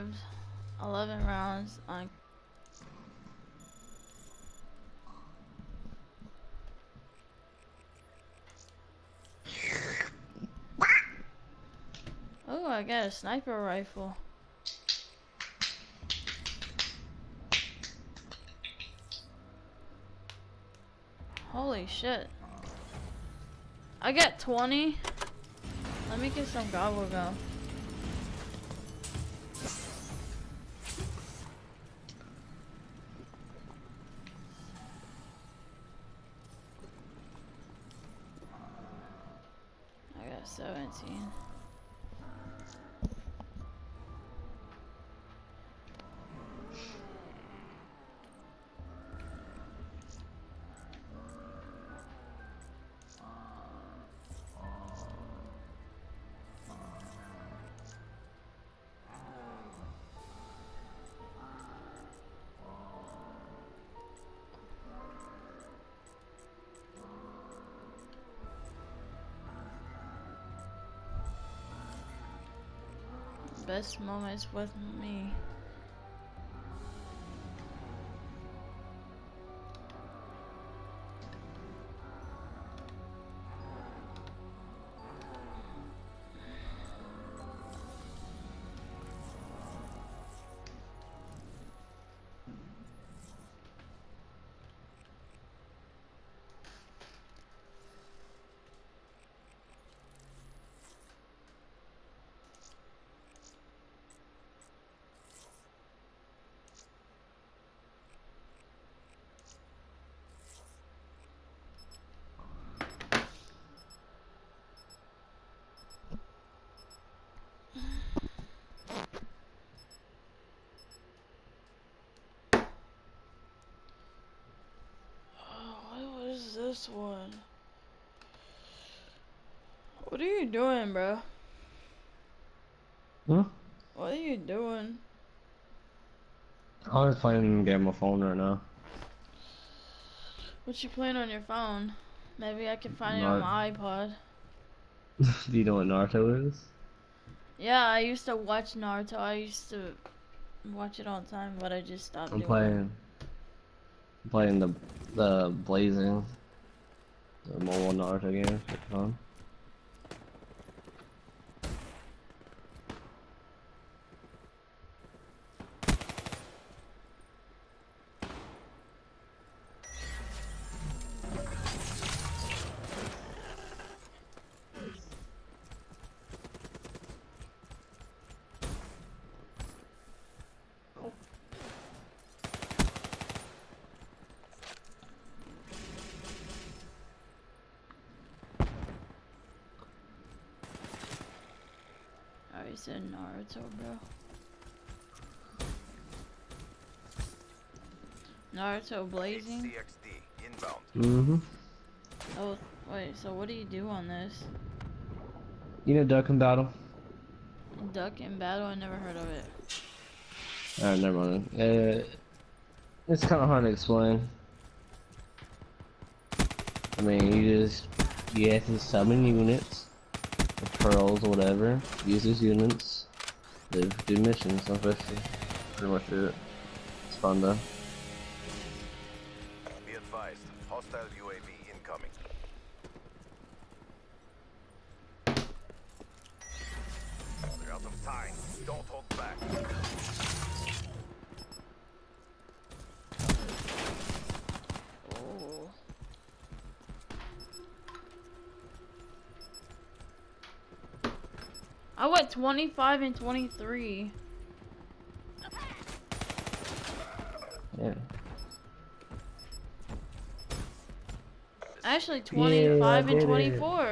survived 11 rounds on. Oh, I got a sniper rifle. Holy shit. I got 20. Let me get some gobble gum. I Best moments with me. This one? What are you doing, bro? Hmm? What are you doing? I'm just playing a game on my phone right now. What you playing on your phone? Maybe I can find it on my iPod. Do you know what Naruto is? Yeah, I used to watch Naruto. I used to watch it all the time, but I just stopped I'm doing playing. I'm playing the the Blazing, Naruto game. It's fun. I said Naruto, bro. Naruto Blazing? Mm-hmm. Oh, wait, so what do you do on this? You know Dokkan Battle? Dokkan battle? I never heard of it. Alright, never mind. Uh, it's kind of hard to explain. I mean, you just you have to summon units, or pearls or whatever. Use those units, to do missions. That's basically pretty much it. It's fun though. Be advised. Hostile UAV incoming. We're out of time. Don't hold back. Oh. I went 25 and 23. Yeah. Actually, Yeah, 25 and 24.